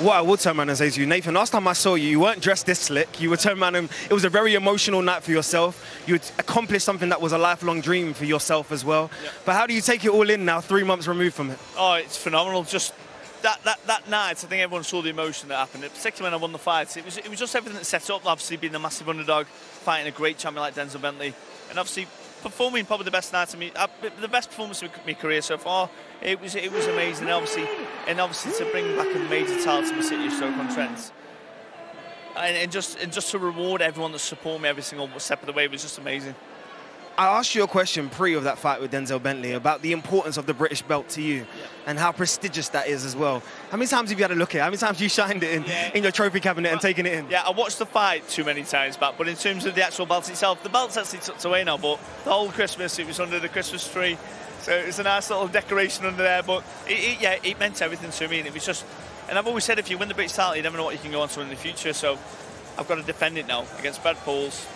What I will turn around and say to you, Nathan, last time I saw you, you weren't dressed this slick. You were turned around and it was a very emotional night for yourself. You accomplished something that was a lifelong dream for yourself as well. Yeah. But how do you take it all in now, three months removed from it? Oh, it's phenomenal. Just that, that, that night, I think everyone saw the emotion that happened, particularly when I won the fight. It was, it was just everything that set up, obviously being a massive underdog, fighting a great champion like Denzel Bentley, and obviously performing probably the best night of me, uh, the best performance of my career so far. It was it was amazing, obviously, and obviously to bring back a major title to my city of Stoke-on-Trent. And, and just and just to reward everyone that supported me every single step of the way was just amazing. I asked you a question pre of that fight with Denzel Bentley about the importance of the British belt to you and how prestigious that is as well. How many times have you had a look at it? How many times have you shined it in, Yeah. in your trophy cabinet and taken it in? Yeah, I watched the fight too many times back, but in terms of the actual belt itself, the belt's actually tucked away now, but the whole Christmas, it was under the Christmas tree. So it's a nice little decoration under there, but it, it, yeah, it meant everything to me, and it was just, and I've always said if you win the British title, you never know what you can go on to in the future, so I've got to defend it now against Brad Pauls,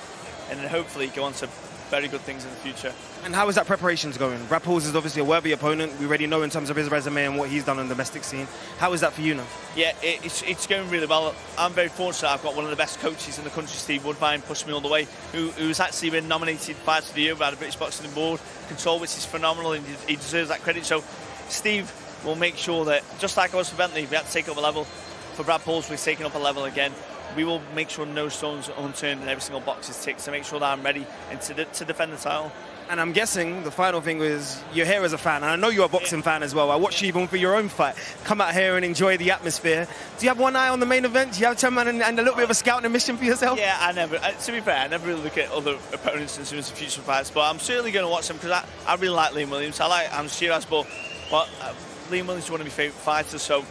and then hopefully go on to very good things in the future. And how is that preparations going? Brad Pauls is obviously a worthy opponent. We already know in terms of his resume and what he's done on the domestic scene. How is that for you now? Yeah, it, it's, it's going really well. I'm very fortunate. I've got one of the best coaches in the country, Steve Woodbine, pushed me all the way. Who, who's actually been nominated of the Year by the British Boxing Board. Control, which is phenomenal, and he deserves that credit. So, Steve will make sure that just like I was for Bentley, we had to take up a level. For Brad Pauls, we're taking up a level again. We will make sure no stones are unturned and every single box is ticked to make sure that I'm ready and to, de- to defend the title. And I'm guessing the final thing was you're here as a fan, and I know you're a boxing fan as well. I watched you even for your own fight. Come out here and enjoy the atmosphere. Do you have one eye on the main event? Do you have turn and, and a little bit of a scouting mission for yourself? Yeah, I never. uh, To be fair, I never really look at other opponents in terms of future fights, but I'm certainly going to watch them because I, I really like Liam Williams. I like Hamzah Sheeraz, but but uh, Liam Williams is one of my favourite fighters, so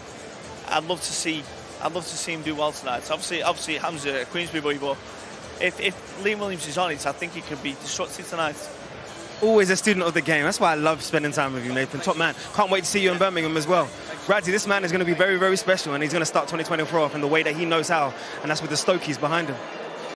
I'd love to see I'd love to see him do well tonight. So Obviously, obviously Hamzah, a Queensberry boy, but if, if Liam Williams is on it, I think he could be destructive tonight. Always a student of the game. That's why I love spending time with you, Nathan. Top man. Can't wait to see you in Birmingham as well. Radzi, this man is going to be very, very special, and he's going to start 2024 off in the way that he knows how, and that's with the Stokies behind him.